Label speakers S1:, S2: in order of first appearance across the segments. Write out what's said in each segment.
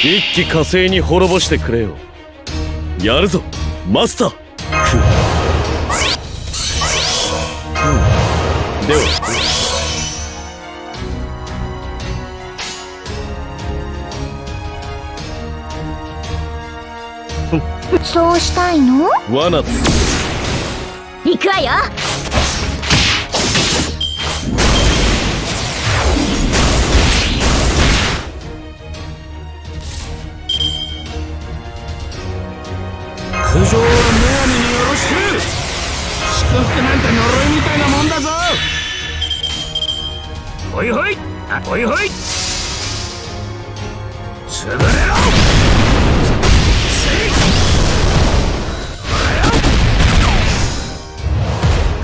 S1: 一気火星に滅ぼしてくれよ。やるぞマスター、う。ん、では。
S2: そうしたいの？
S1: 罠。だ
S2: 行くわよ
S3: 通常はムヤミによろしく。祝福なんて呪いみたいなもんだぞ。ほいほい。あほいほい。潰れろ。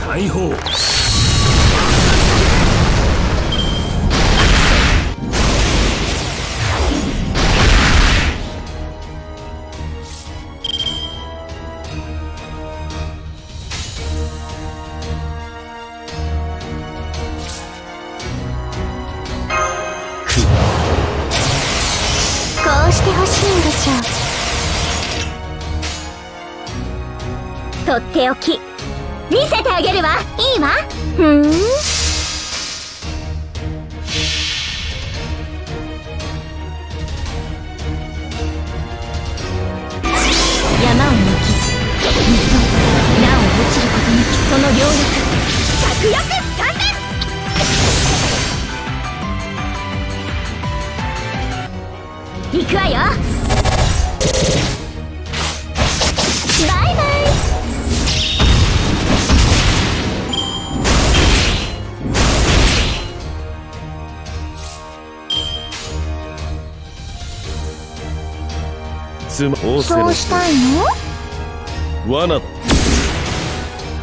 S3: 解放。
S2: ておき。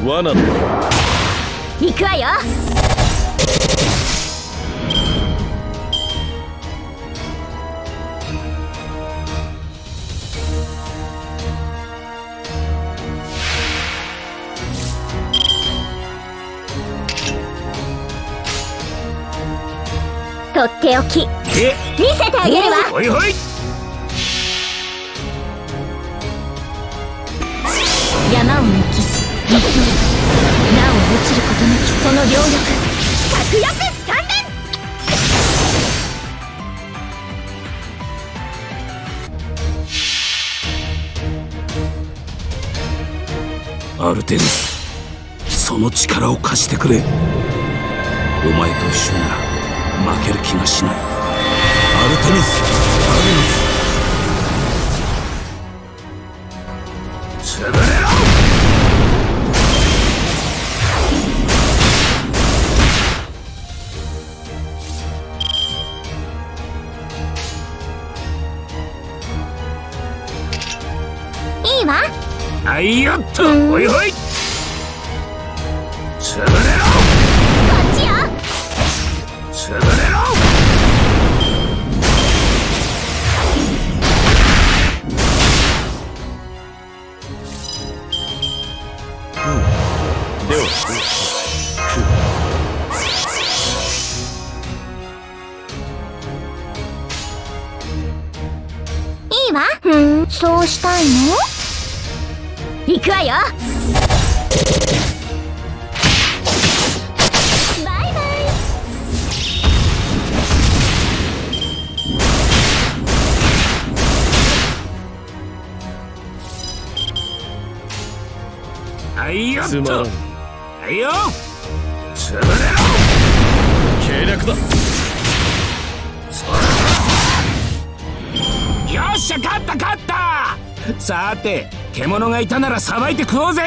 S1: 罠だ。
S2: 行くわよ。とっておき。
S3: え？
S2: 見せてあげるわ。
S3: ほいほい
S2: 力
S3: を貸してくれ。お前と一緒なら負ける気がしない。アルテミスアルはいよっ
S1: つまらん
S3: とはいよ。潰れろ。
S1: 計略だ。
S3: よっしゃ勝った勝った。さて獣がいたならさばいて食おうぜ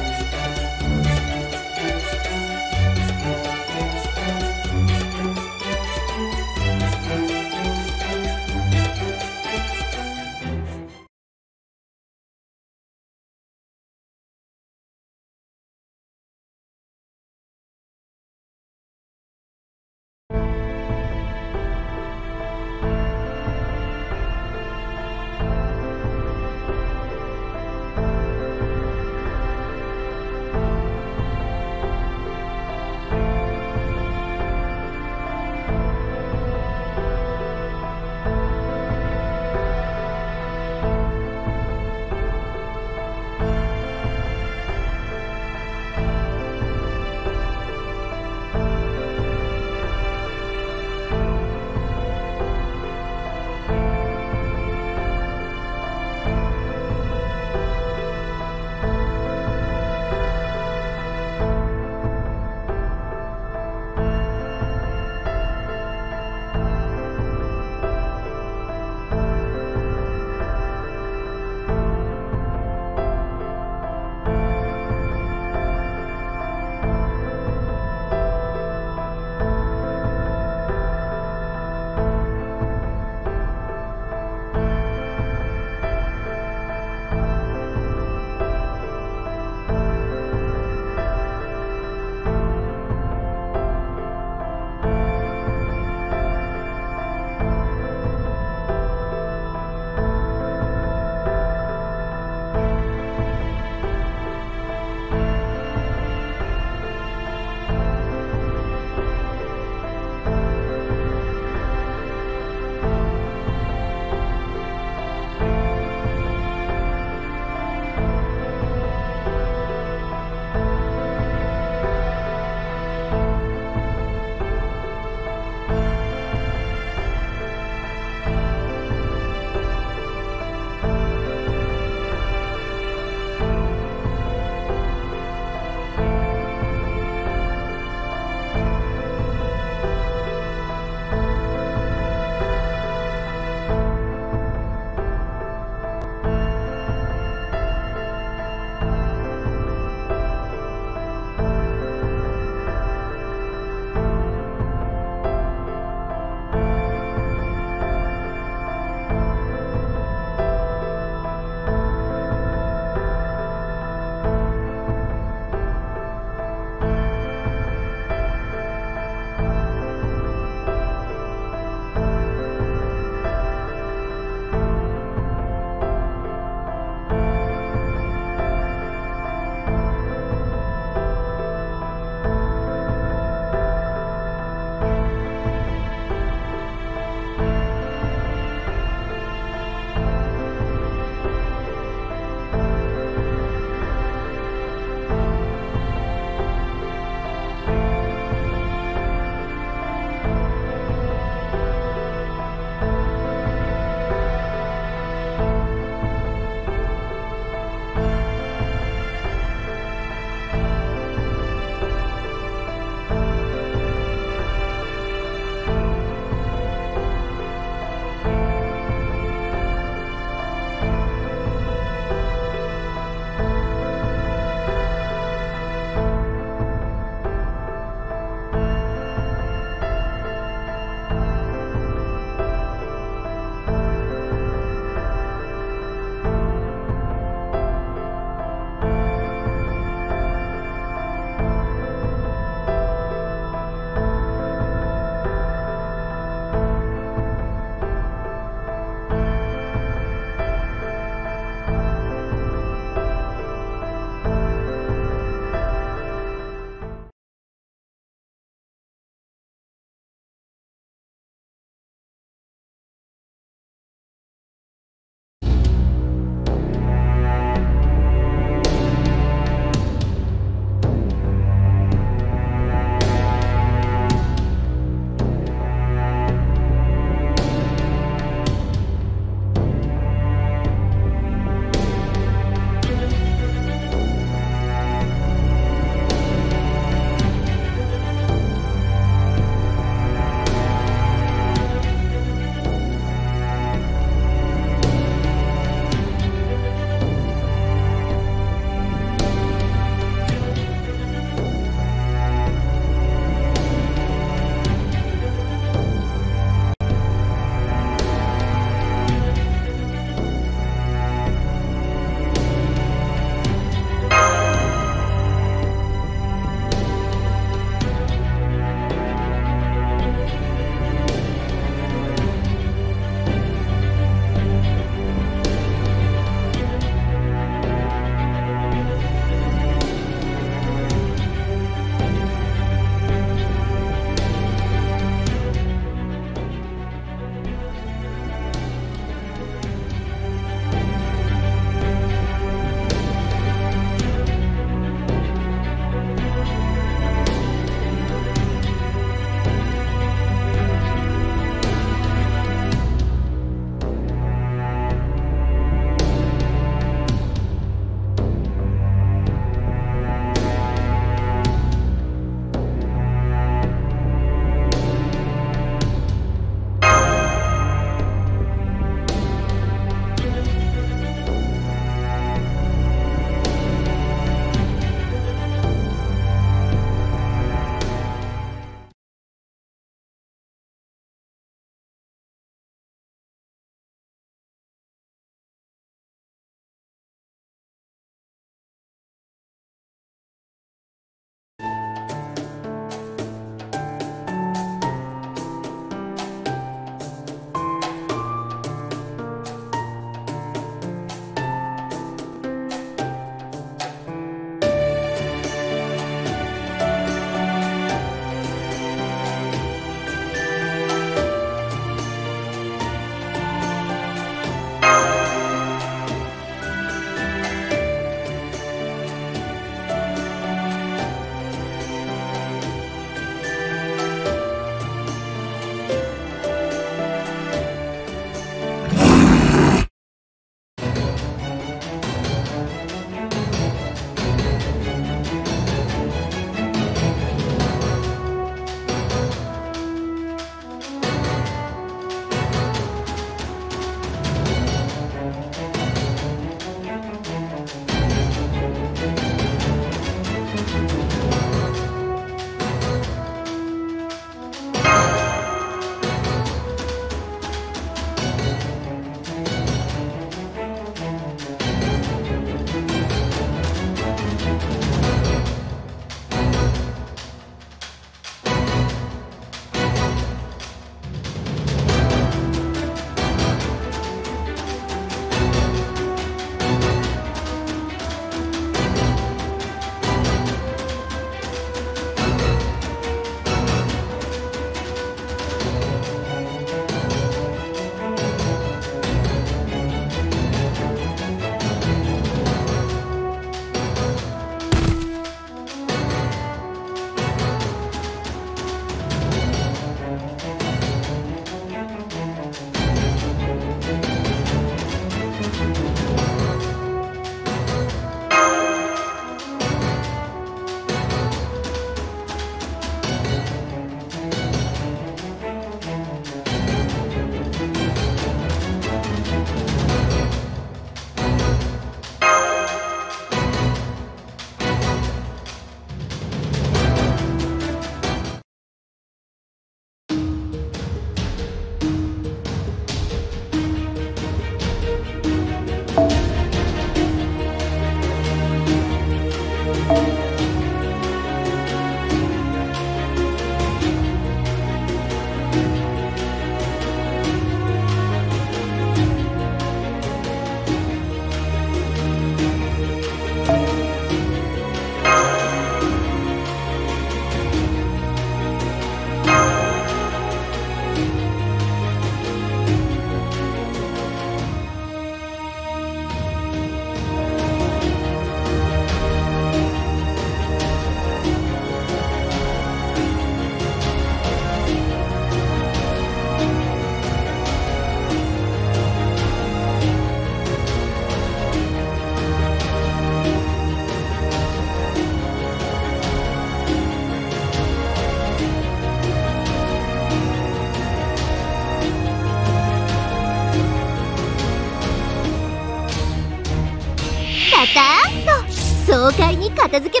S2: 片付け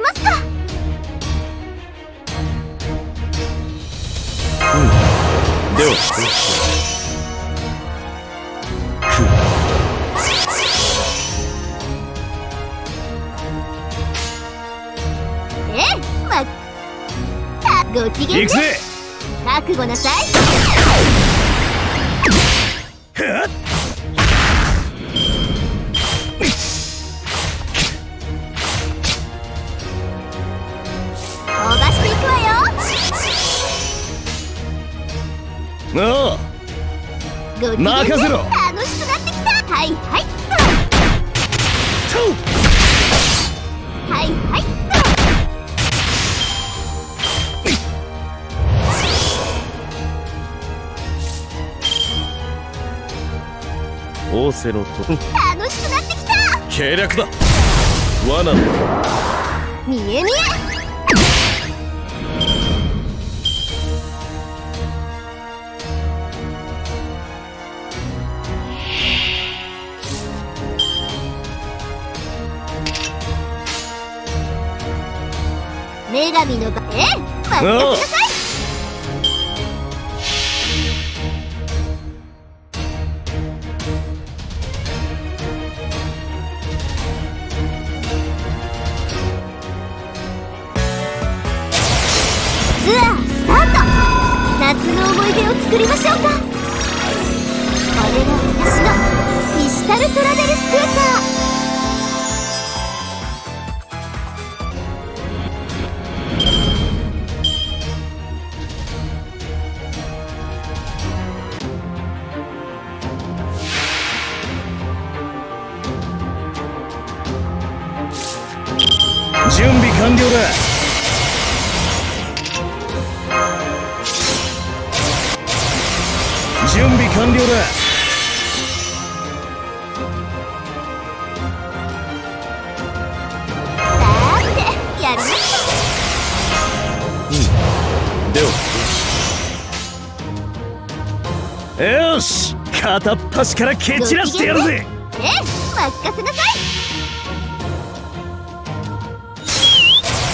S2: っ
S1: 端から蹴散らしてやるぜ。
S2: ええ任せなさい。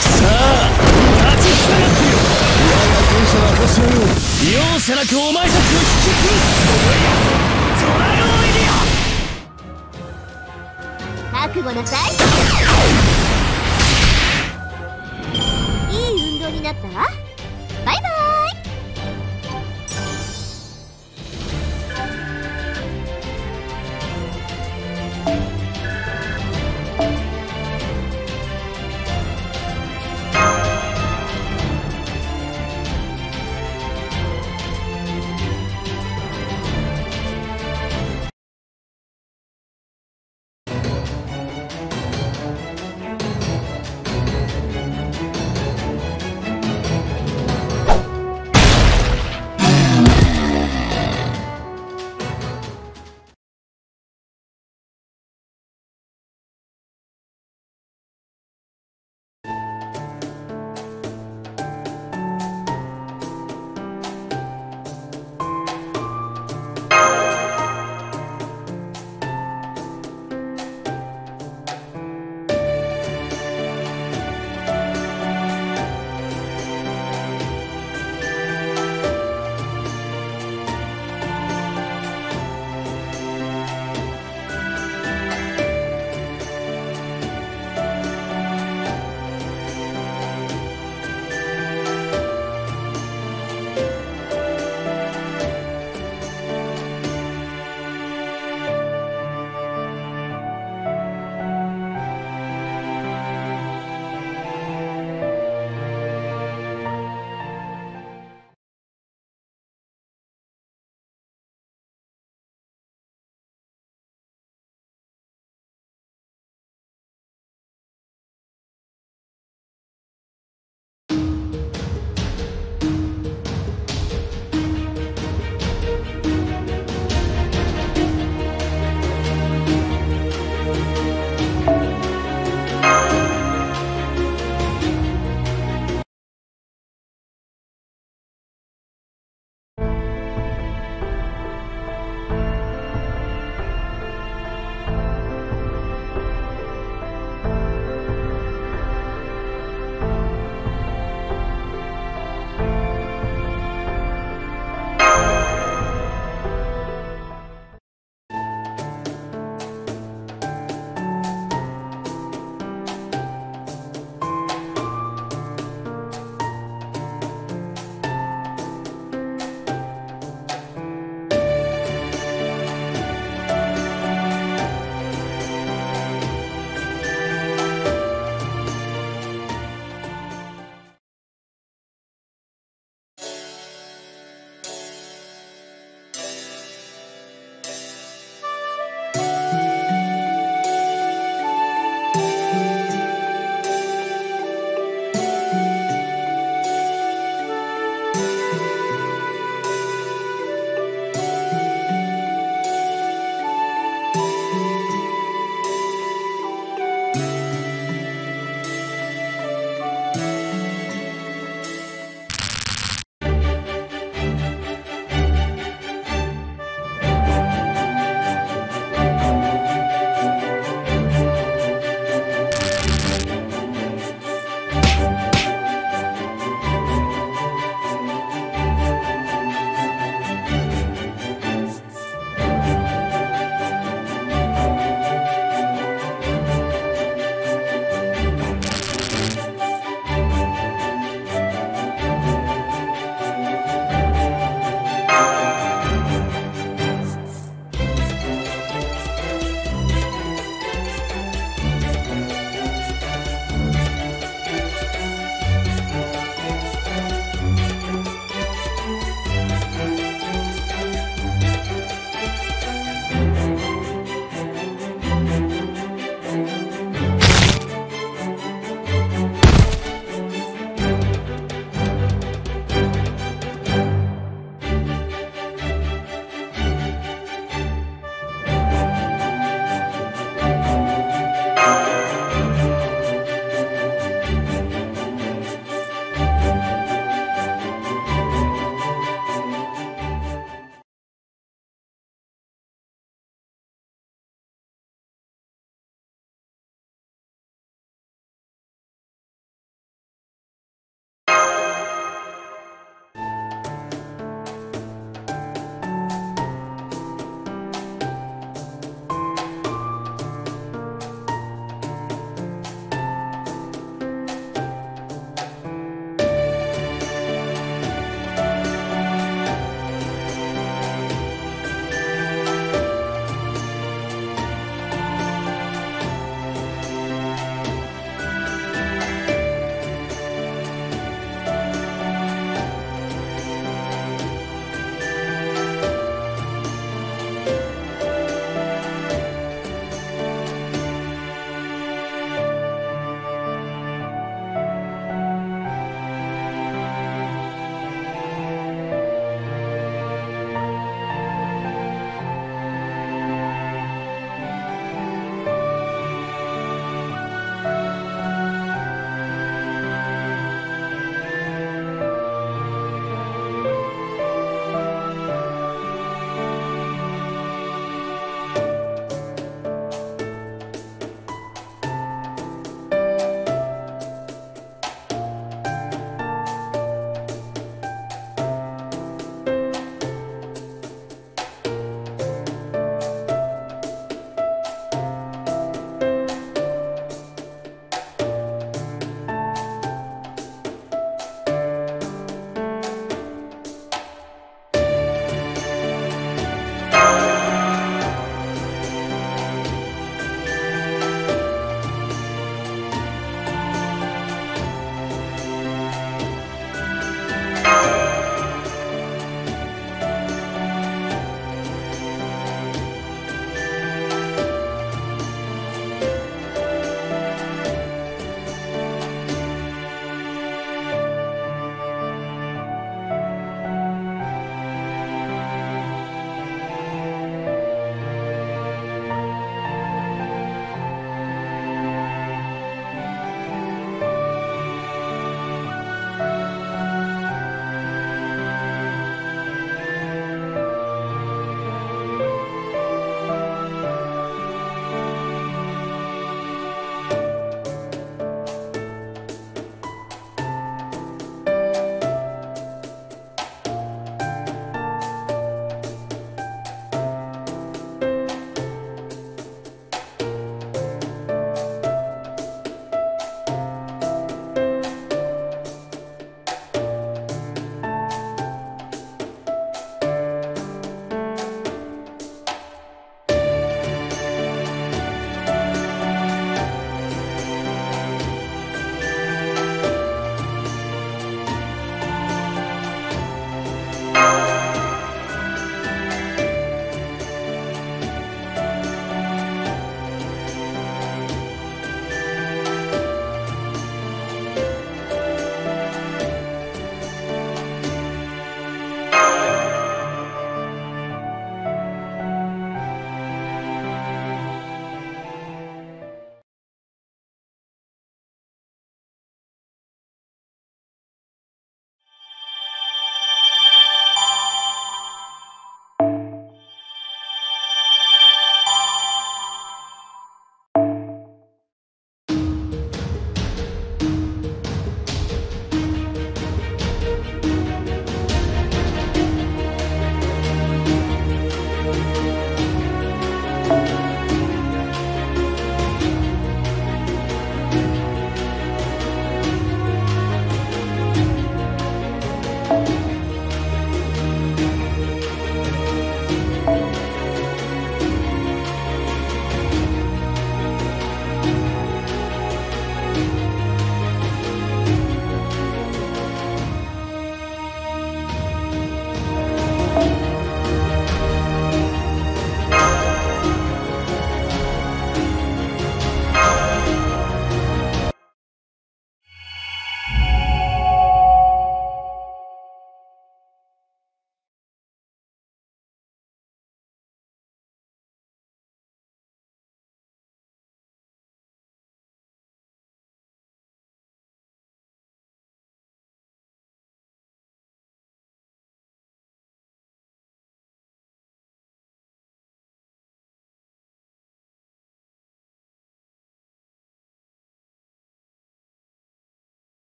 S1: さあ立ちがってよ。我が戦車証容赦なくお前たちを引き継ぐ。ラゴンア
S2: 覚悟なさい。いい運動になったわ。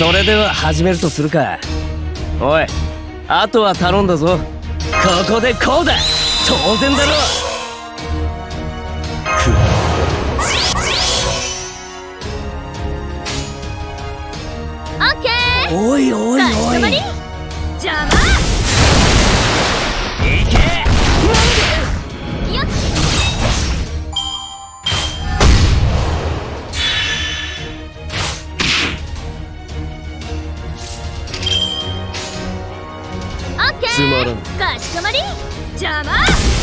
S1: それでは始めるとするか。おいあとは頼んだぞ。ここでこうだ。当然だろ。
S2: オッケー。
S1: おいおいおい。
S2: 邪魔
S1: いけまらん。
S2: かしこまり。邪魔。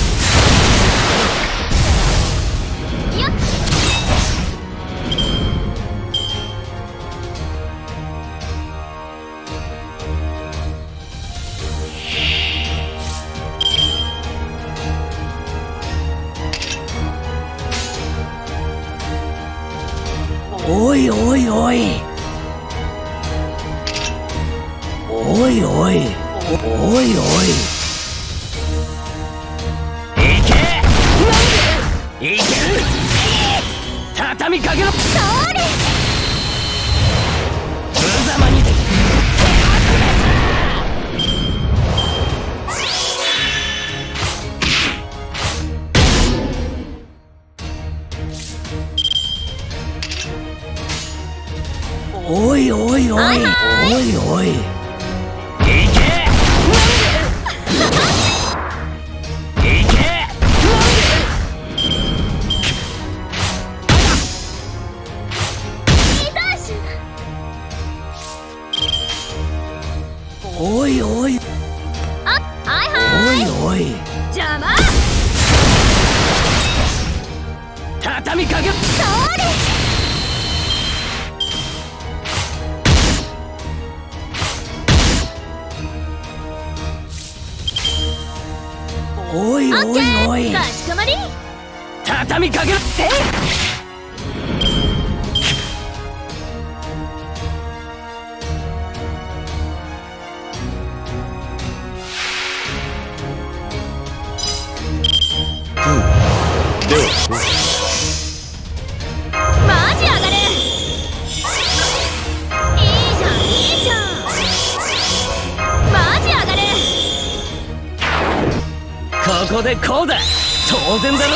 S1: 当然だろ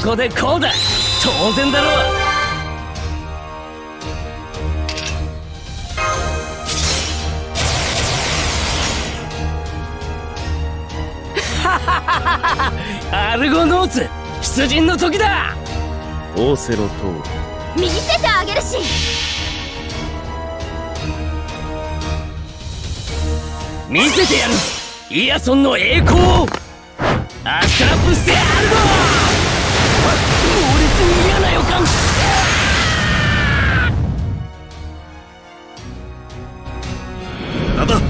S1: ここでこうだ。当然だろアルゴノーツ出陣の時だ。
S3: オーセロと
S2: 見せてあげるし。
S1: 見せてやる。イヤソンの栄光をアストラプしてやるぞ猛烈に嫌な予感
S3: なんだ。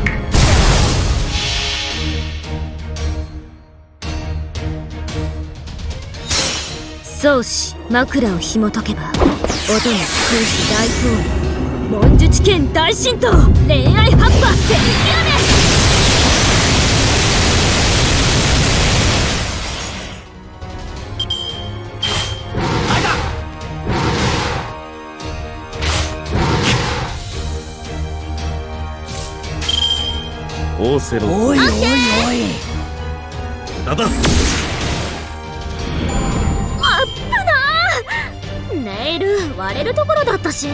S2: 宗師枕を紐解けば音の空師大統領文術剣大神道恋愛ハッパーセリキアネ
S3: オーセロ
S1: おいおいおい。
S3: だ
S2: アップな。ネイル割れるところだったし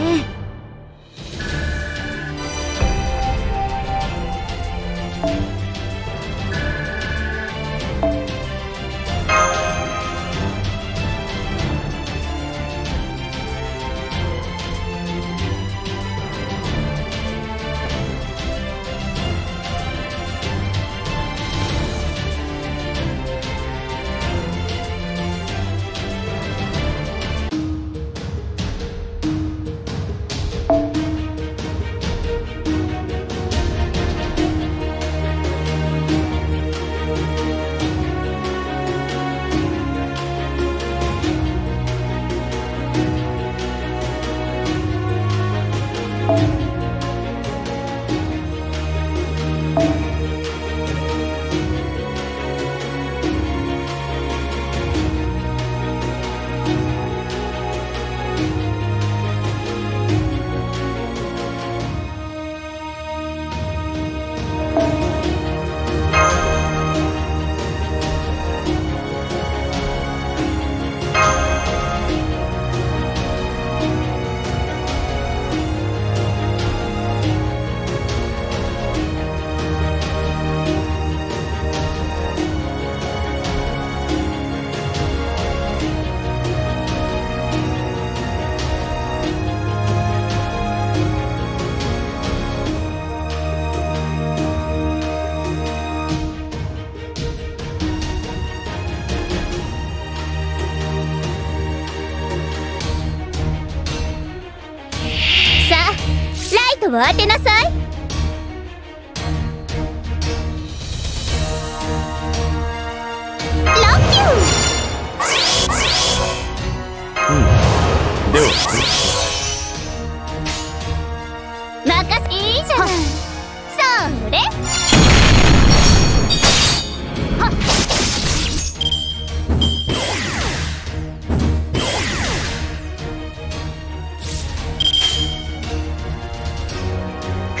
S2: 慌てなさい。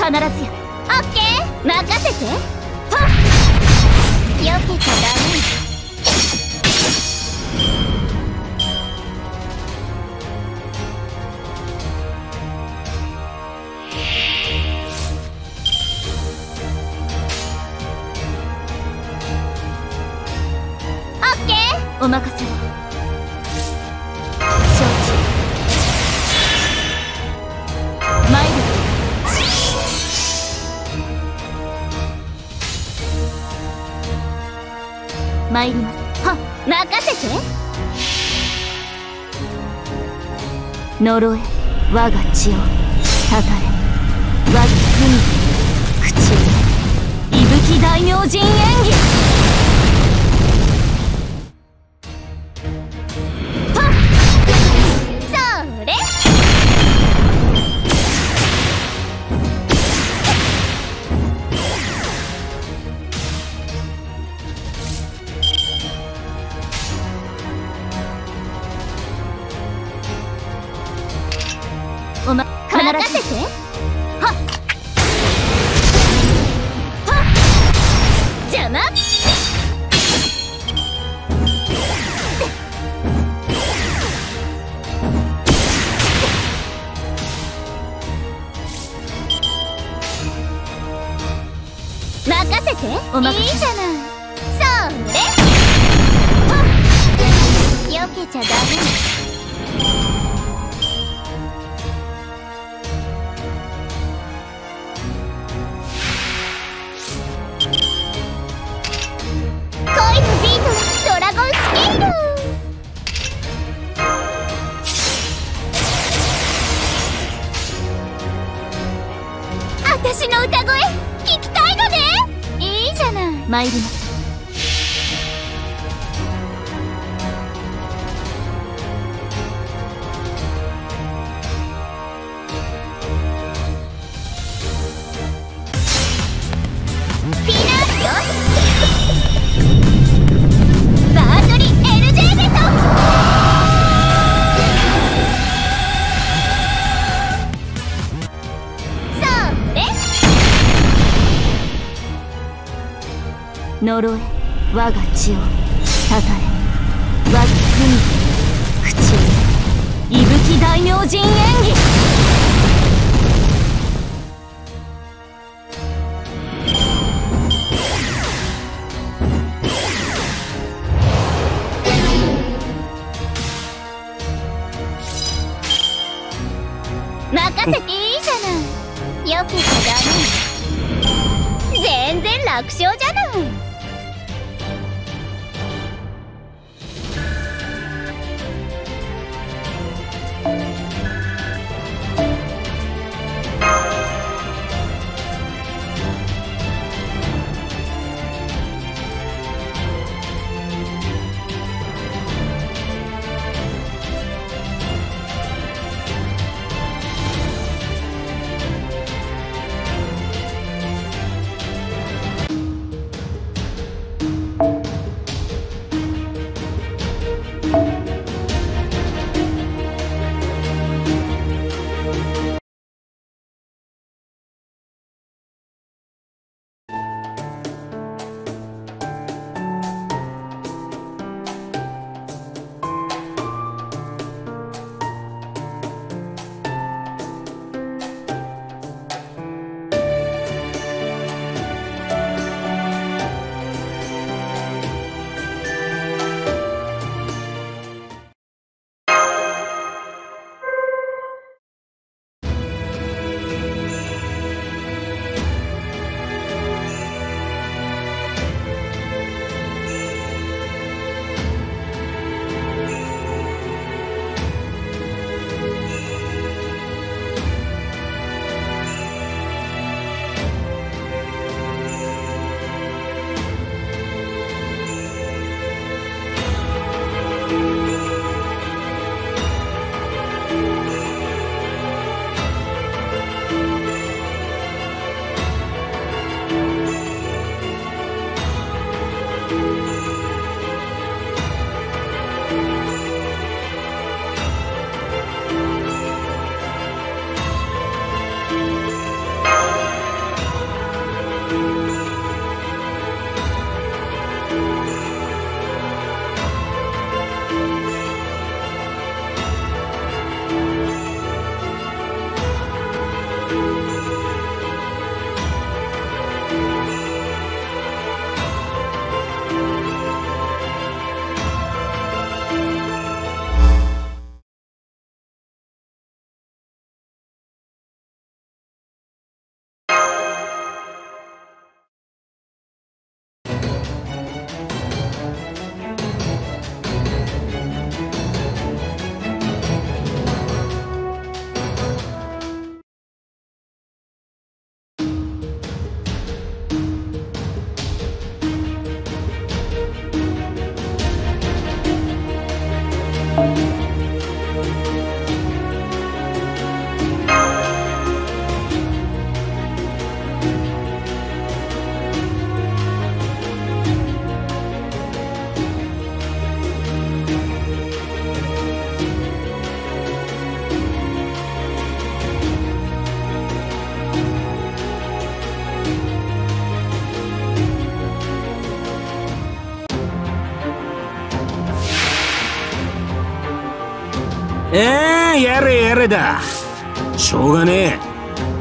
S2: 必ずや。オッケー。任せて。は避けちゃダメ。呪え。我が血をたたれ。我が罪口を。息吹大明神演技。呪え我が血を。
S3: だ。しょうがねえ。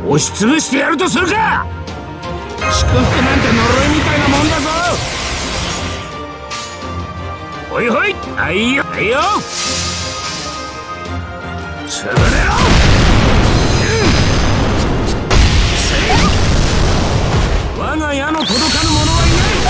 S3: 押しつぶしてやるとするか。祝福なんて呪いみたいなもんだぞ。ほいほい。あいよ。あいよ。潰れろ。我が矢の届かぬ者はいない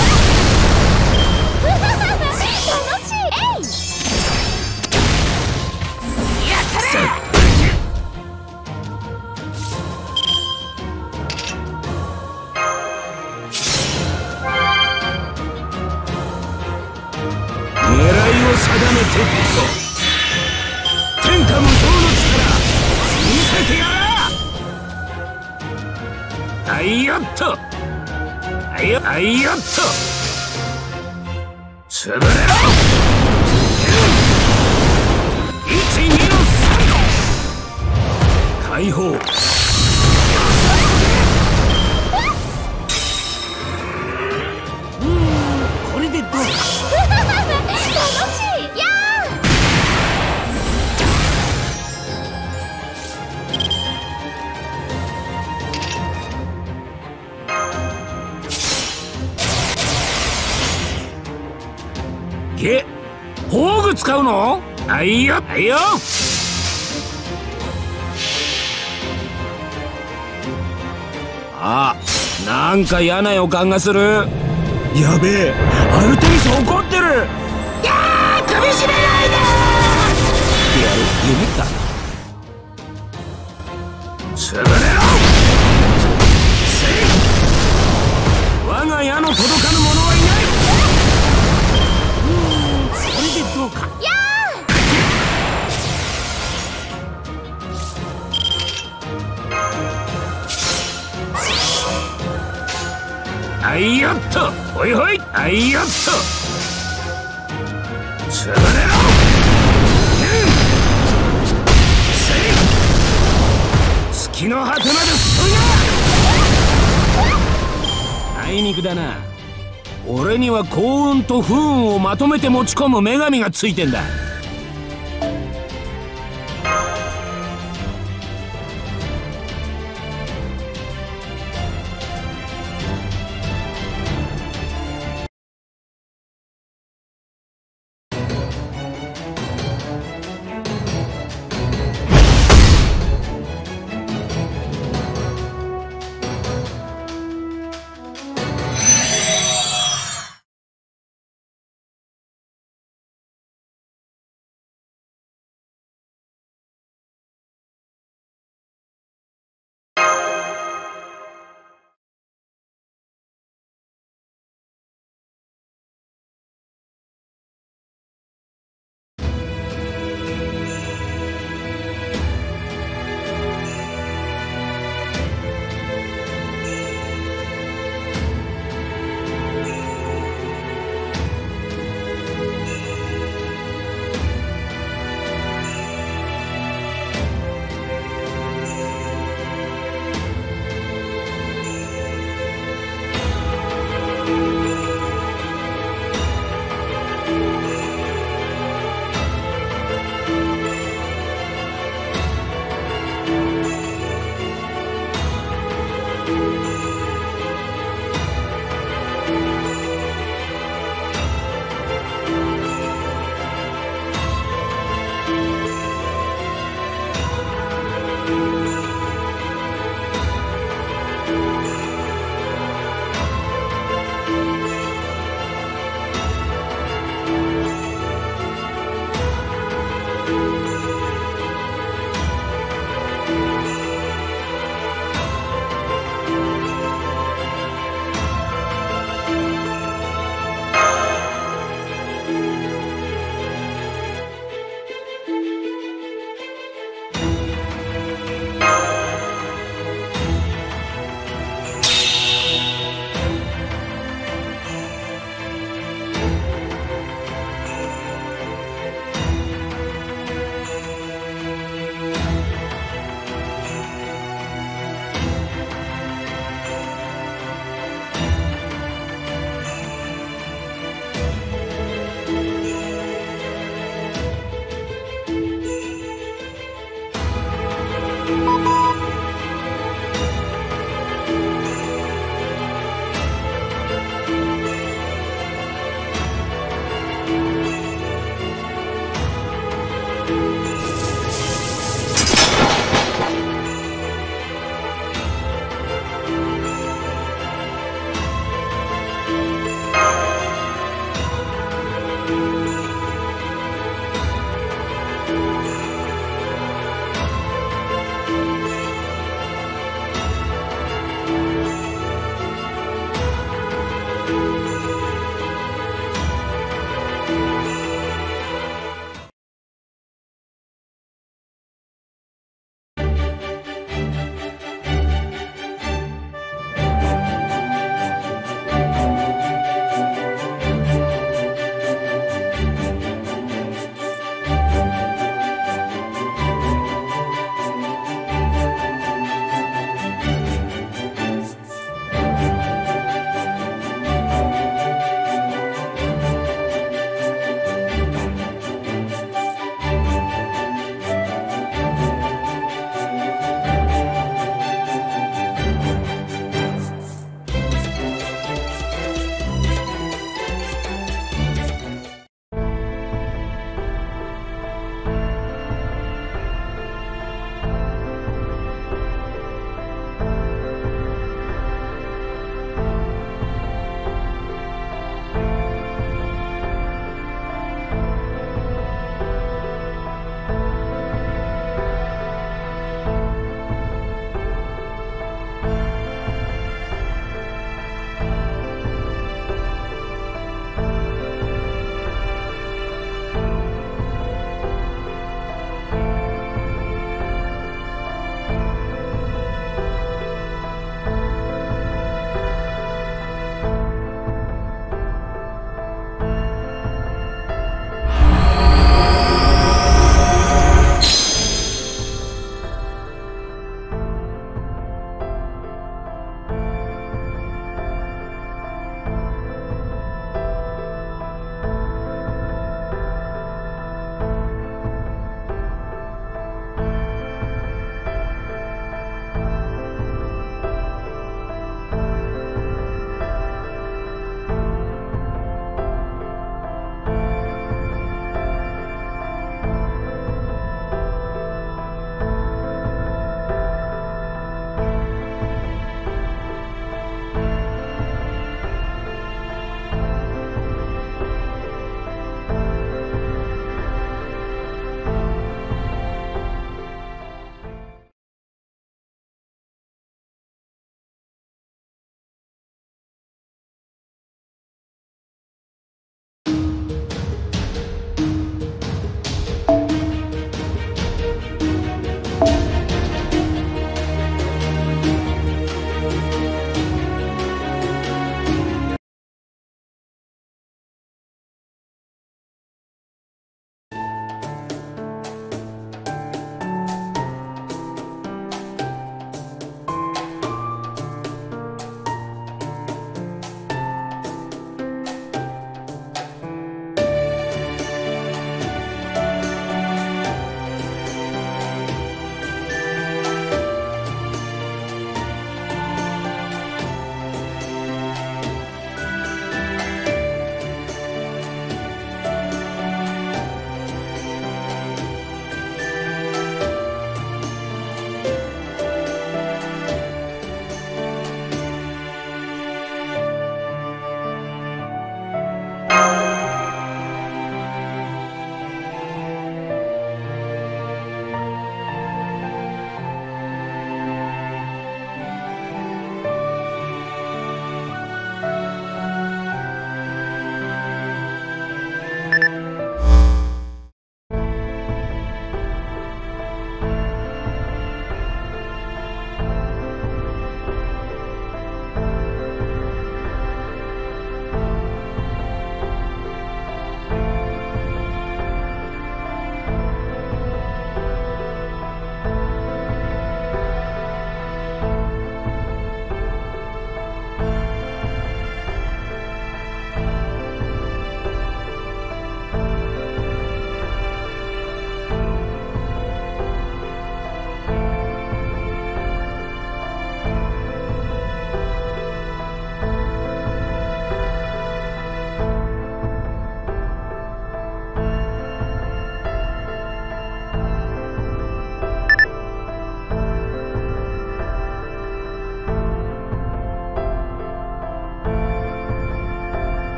S3: と天下無双の力見せてやらあいよっとあいよあいよっと潰れろ12の3解放あいよあいよ。あなんか嫌な予感がする。やべえアルテミス怒っ不運をまとめて持ち込む女神がついてんだ。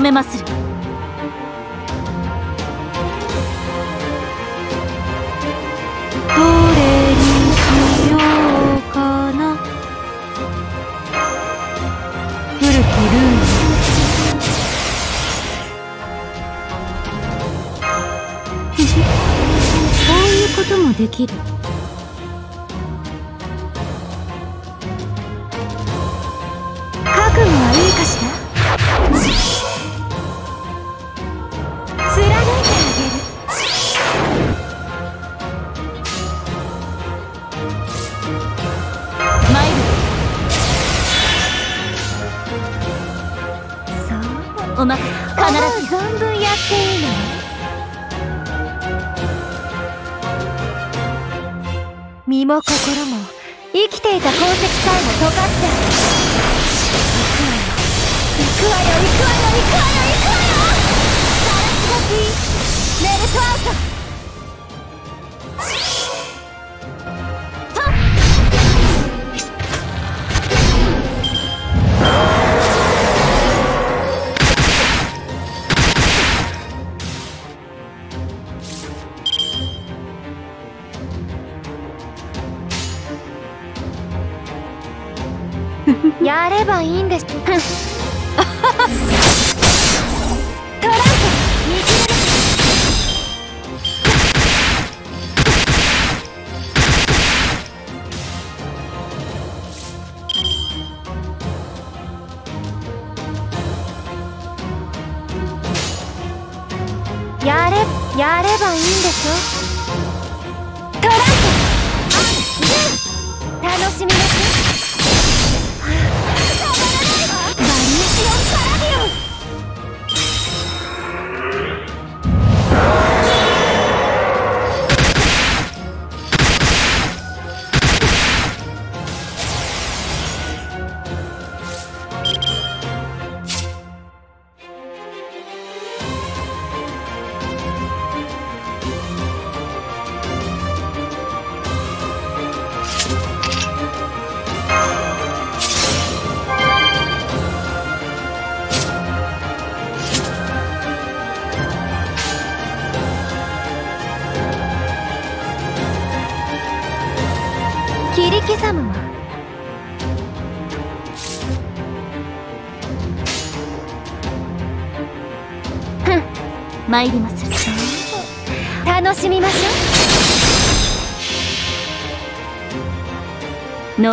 S4: めます。る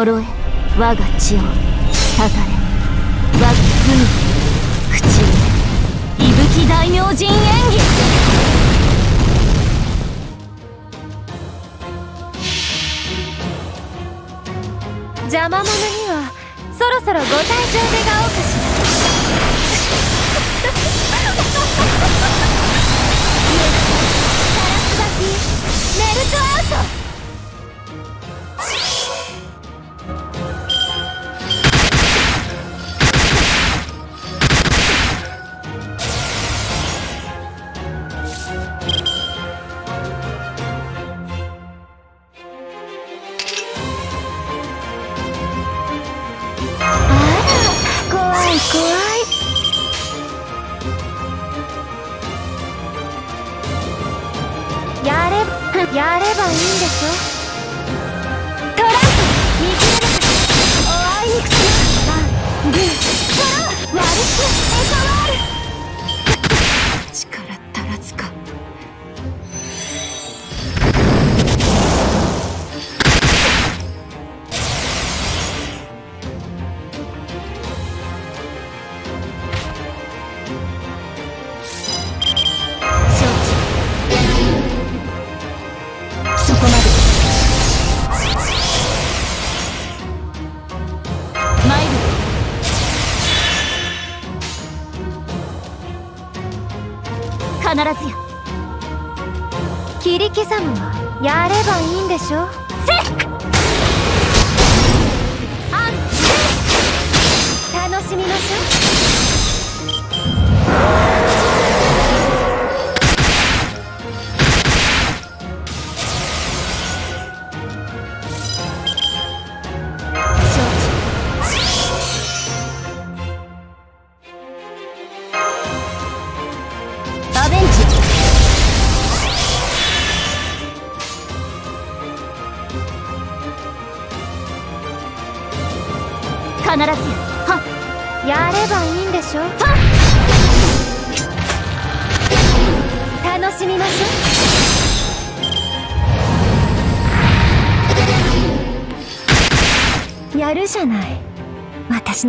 S4: 呪え。我が血をたた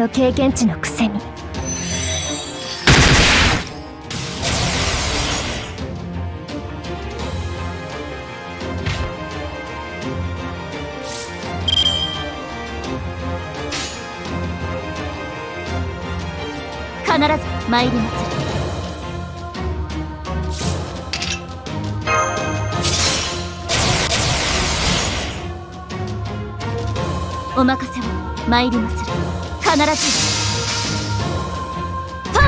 S4: の経験値のくせに。
S5: 必ず参ります。お任せを。参ります。る必ず。は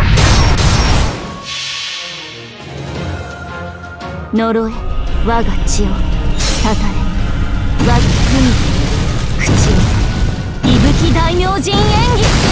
S5: っ呪え我が血をたたれ。我が罪口を。息吹大明神演技。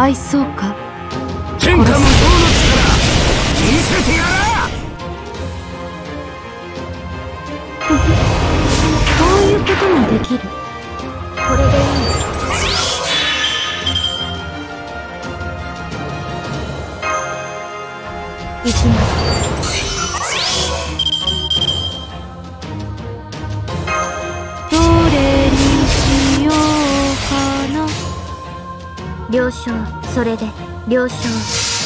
S4: 愛そうか。
S6: それで了承。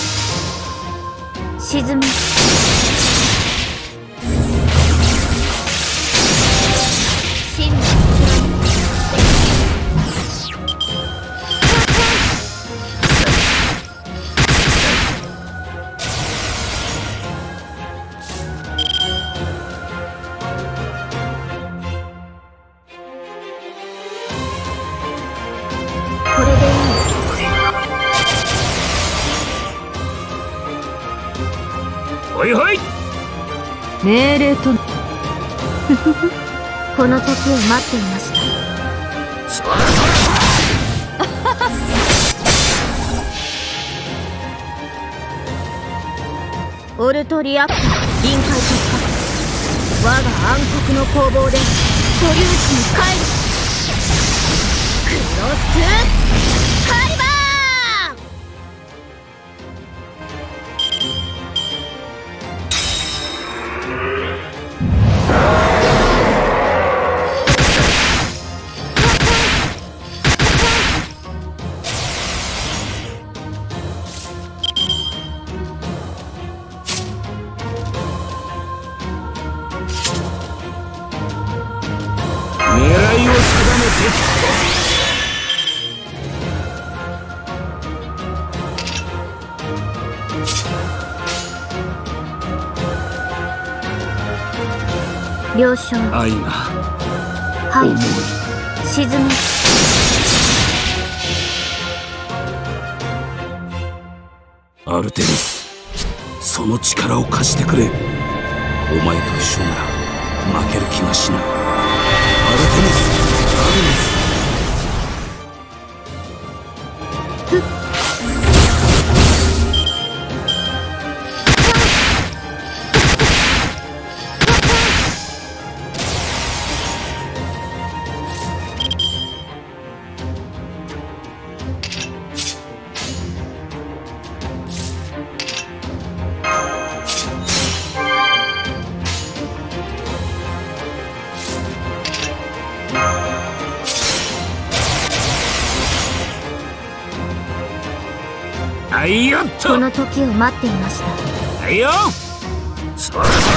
S6: 時を待っていました。はい
S3: よ。そらそら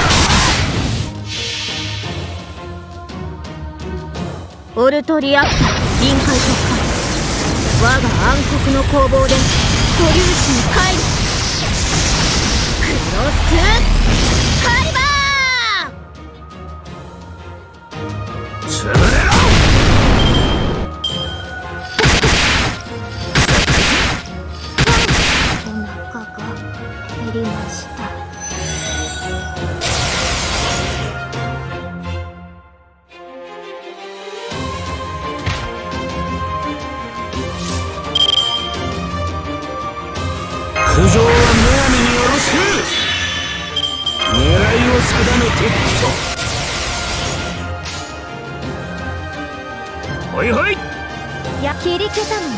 S6: オルトリアクタ臨界突破我が暗黒の攻防で素粒子に帰る。クロスりました。
S3: 苦情はむやみによろしく。狙いを定めてほいほい。
S4: や切り刻む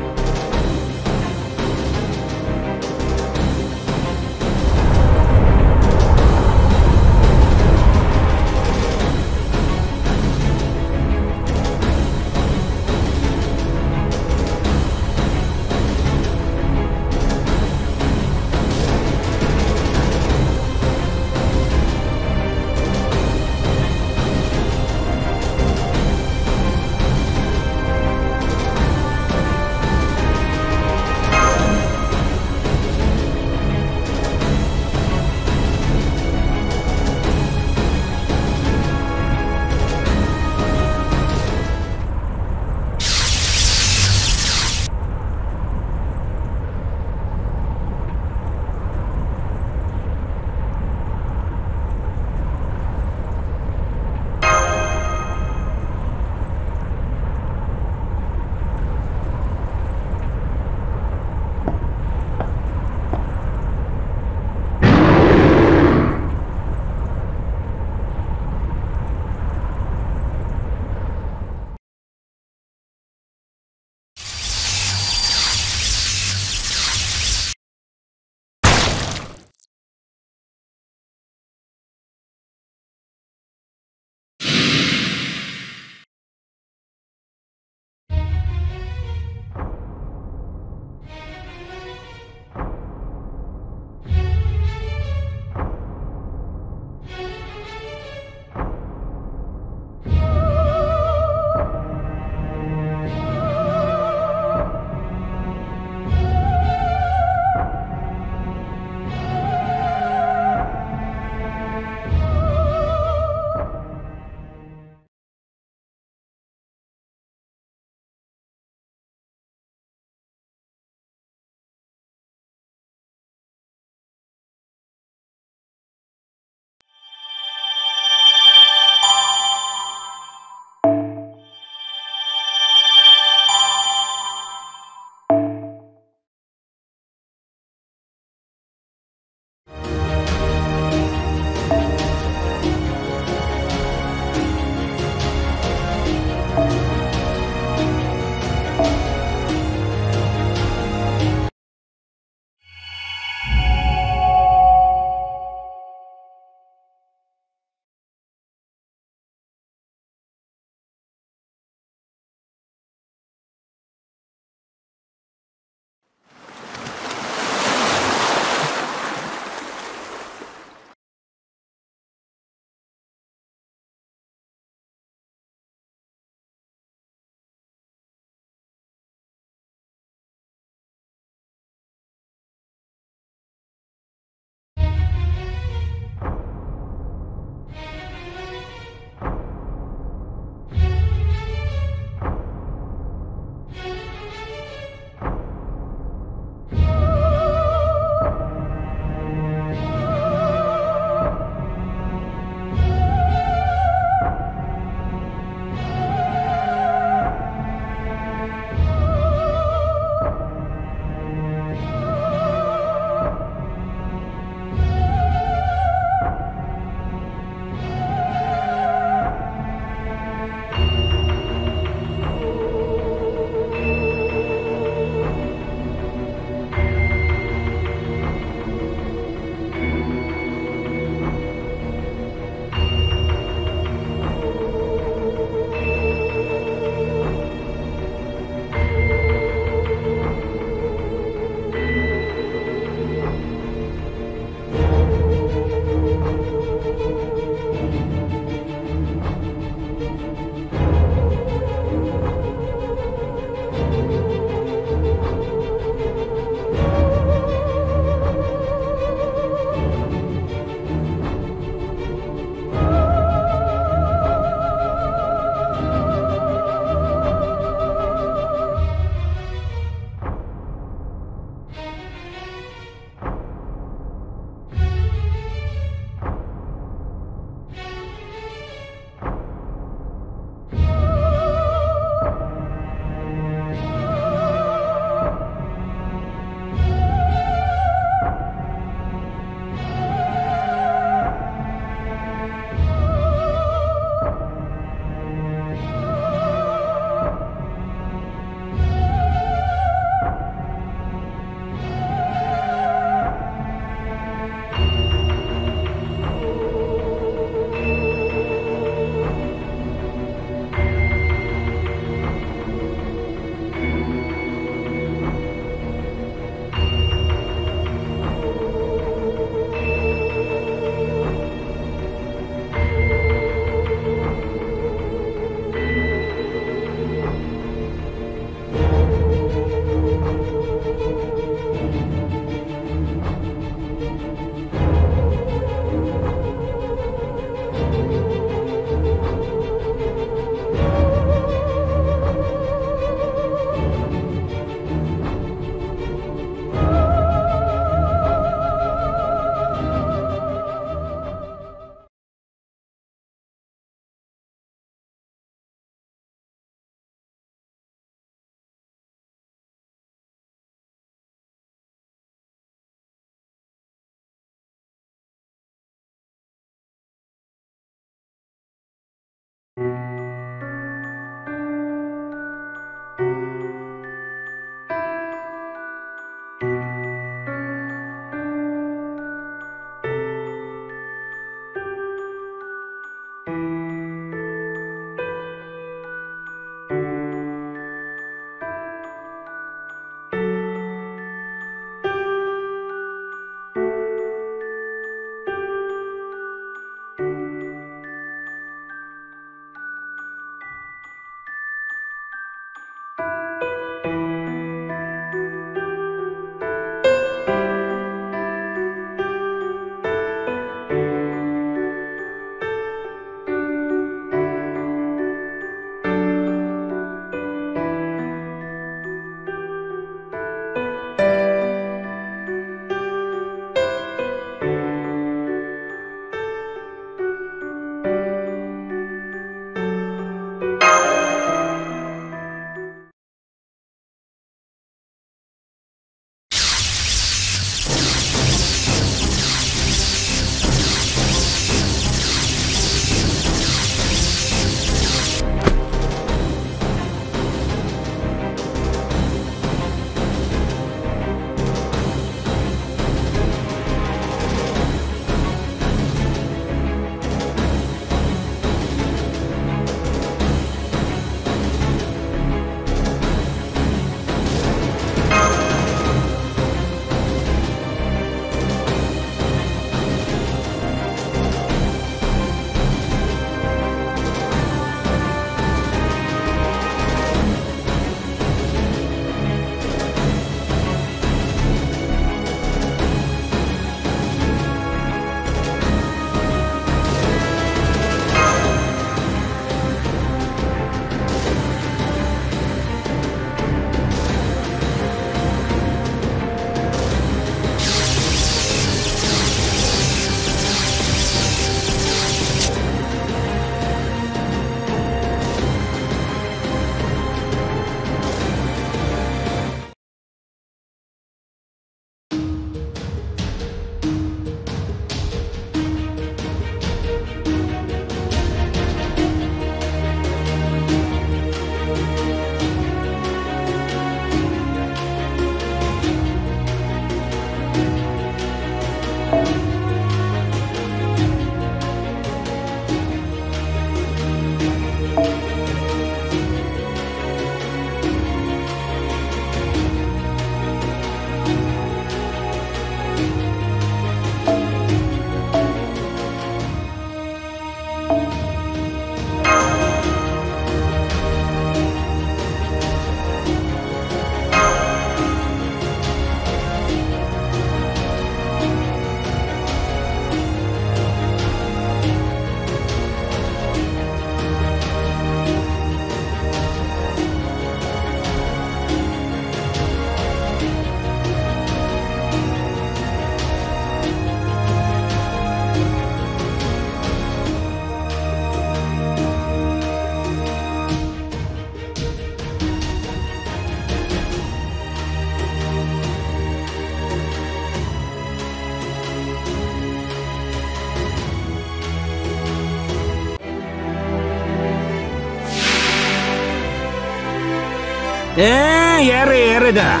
S3: れだ。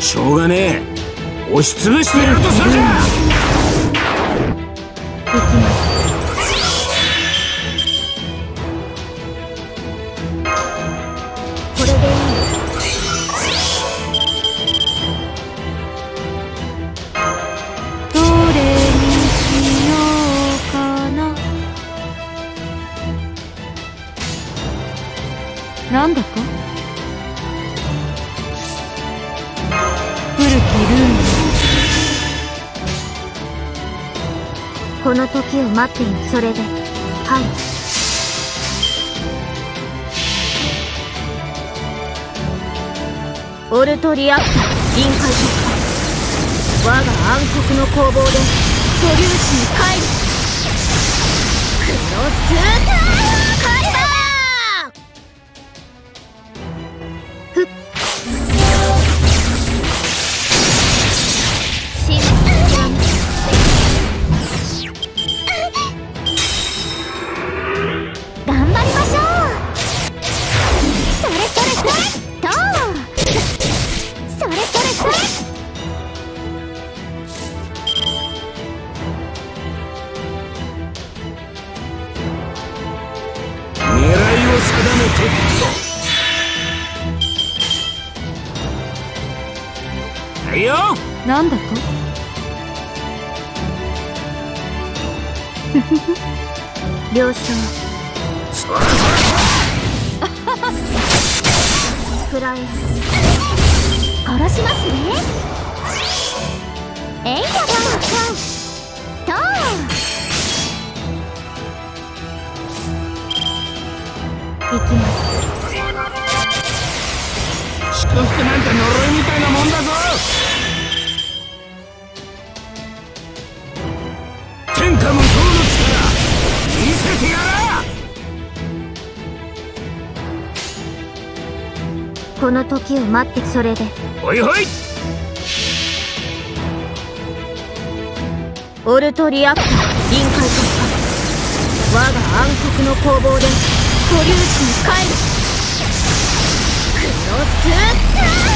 S3: しょうがねえ。押しつぶしてやるとするか。
S2: 行きます。それで。はい。オルトリアクター臨界突破我が暗黒の攻防で素粒子に帰る。クロス待ってそれで。
S3: ほいほい。
S2: オルトリアクター臨界突破我が暗黒の攻防で素粒子に帰る。クロス。カリ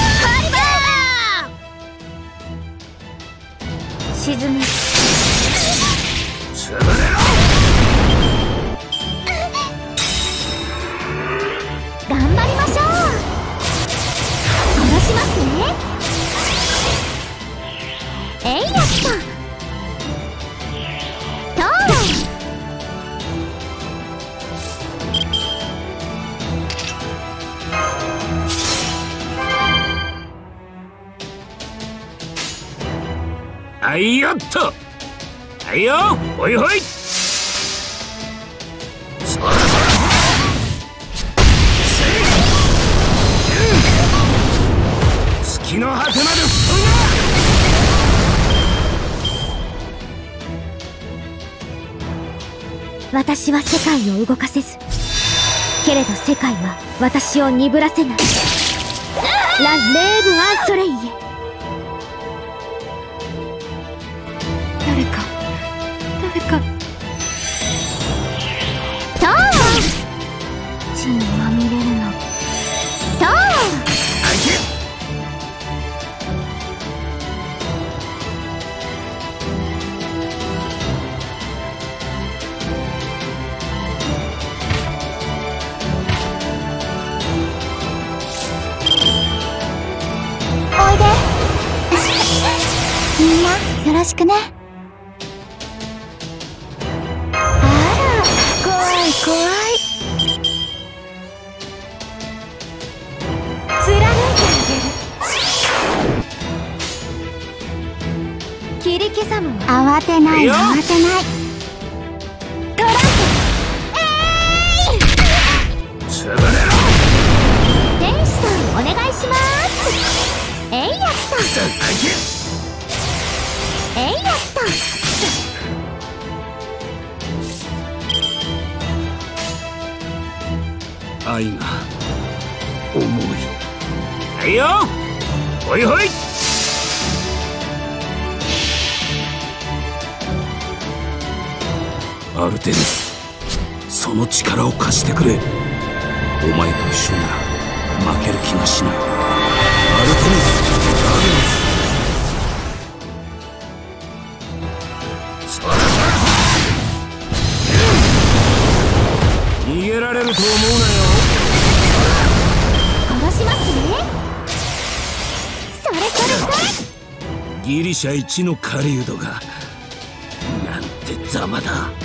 S3: ほいほい。月の果てまで吹っ飛んだ
S2: 私は世界を動かせず。けれど世界は私を鈍らせない。ラ・レーブ・アンソレイエ。血に
S3: 者一
S4: の狩人がなんてざまだ。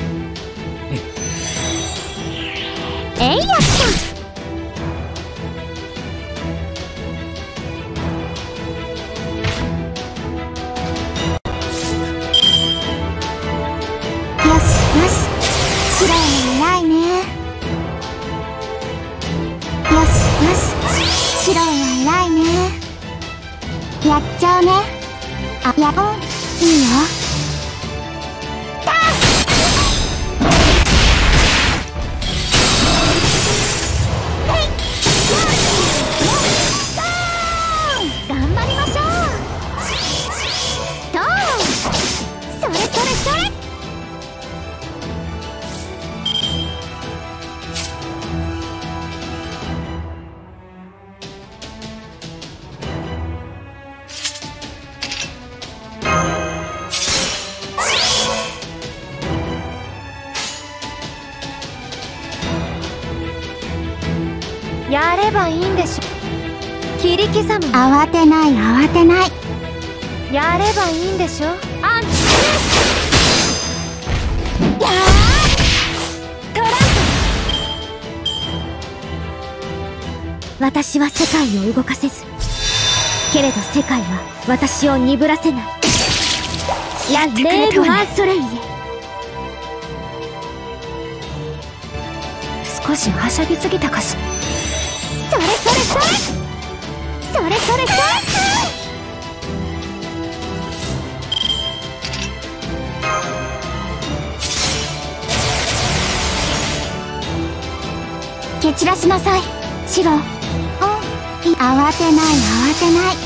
S7: 界を動かせずけれど世界は私を鈍らせない。やってくれたわ、ね、ソレイ少しはしゃぎすぎたかしそれそれそれ。それそれそれ。らしなさいシロ。慌てない慌てない。